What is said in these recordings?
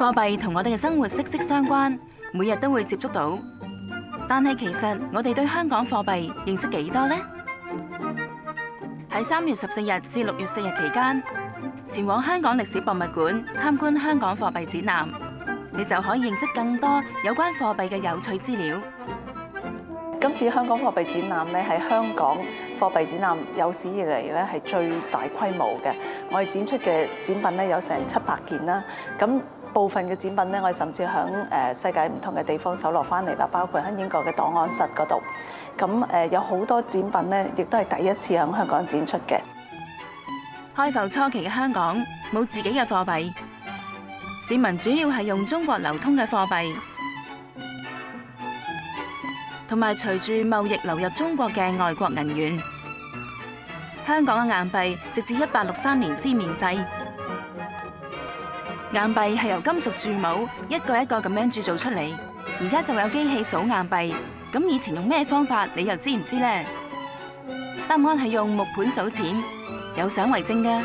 貨幣同我哋嘅生活息息相關，每日都會接觸到。但係其實我哋對香港貨幣認識幾多呢？喺三月十四日至六月四日期間，前往香港歷史博物館參觀香港貨幣展覽，你就可以認識更多有關貨幣嘅有趣資料。今次香港貨幣展覽咧，喺香港貨幣展覽有史以嚟咧係最大規模嘅。我哋展出嘅展品咧有成七百件啦。咁部分嘅展品咧，我哋甚至喺誒世界唔同嘅地方搜羅翻嚟啦，包括喺英國嘅檔案室嗰度。咁誒有好多展品咧，亦都係第一次喺香港展出嘅。開埠初期嘅香港冇自己嘅貨幣，市民主要係用中國流通嘅貨幣，同埋隨住貿易流入中國嘅外國銀元。香港嘅硬幣直至一八六三年先面世。硬幣係由金屬鑄模一個一個咁樣鑄造出嚟，而家就有機器數硬幣。咁以前用咩方法？你又知唔知呢？答案係用木盤數錢，有相為證嘅。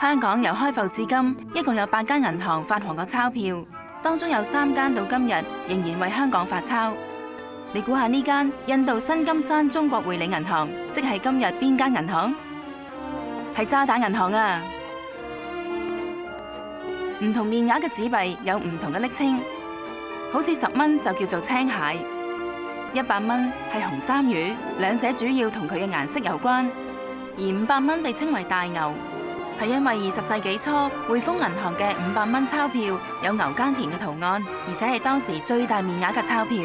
香港由開埠至今，一共有八間銀行發行過鈔票，當中有三間到今日仍然為香港發鈔。你估下呢間印度新金山中國匯理銀行，即係今日邊間銀行？係渣打銀行啊！唔同面额嘅纸币有唔同嘅昵称，好似十蚊就叫做青蟹，一百蚊系红衫鱼，两者主要同佢嘅颜色有关。而五百蚊被称为大牛，系因为二十世纪初汇丰银行嘅五百蚊钞票有牛耕田嘅图案，而且系当时最大面额嘅钞票。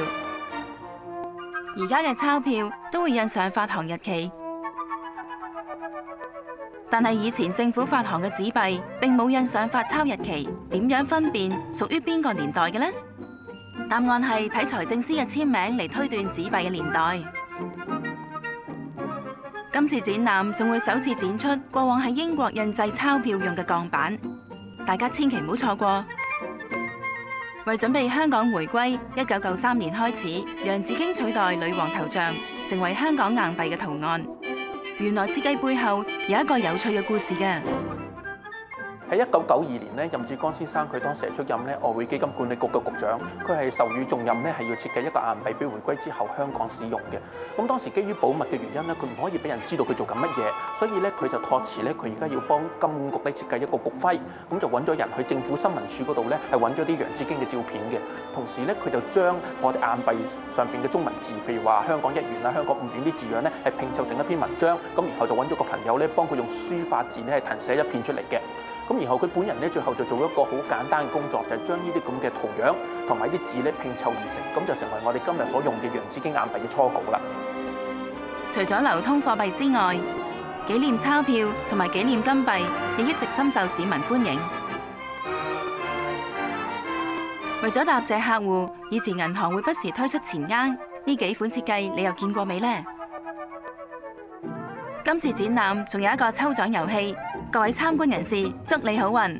而家嘅钞票都会印上发行日期。但係以前政府發行嘅紙幣並冇印上發鈔日期，點樣分辨屬於邊個年代嘅呢？答案係睇財政司嘅簽名嚟推斷紙幣嘅年代。今次展覽仲會首次展出過往喺英國印制钞票用嘅鋼板，大家千祈唔好錯過。為準備香港回歸，一九九三年開始，杨紫荆取代女王頭像，成為香港硬幣嘅圖案。原來設計背後有一個有趣嘅故事嘅。喺一九九二年咧，任志剛先生佢當時出任咧外匯基金管理局嘅局長，佢係授予重任咧，係要設計一個硬幣俾回歸之後香港使用嘅。咁當時基於保密嘅原因咧，佢唔可以俾人知道佢做緊乜嘢，所以咧佢就託辭咧，佢而家要幫金管局咧設計一個局徽，咁就揾咗人去政府新聞處嗰度咧，係揾咗啲楊志京嘅照片嘅。同時咧，佢就將我哋硬幣上邊嘅中文字，譬如話香港一元啊、香港五元啲字樣咧，係拼湊成一篇文章，咁然後就揾咗個朋友咧，幫佢用書法字咧係謄寫一篇出嚟嘅。咁然後佢本人咧，最後就做一個好簡單嘅工作，就係將呢啲咁嘅圖樣同埋啲字咧拼湊而成，咁就成為我哋今日所用嘅楊紫荊硬幣嘅初稿啦。除咗流通貨幣之外，紀念鈔票同埋紀念金幣亦一直深受市民歡迎。為咗答謝客戶，以前銀行會不時推出錢罌，呢幾款設計你又見過未呢？今次展覽仲有一個抽獎遊戲。各位參觀人士，祝你好運！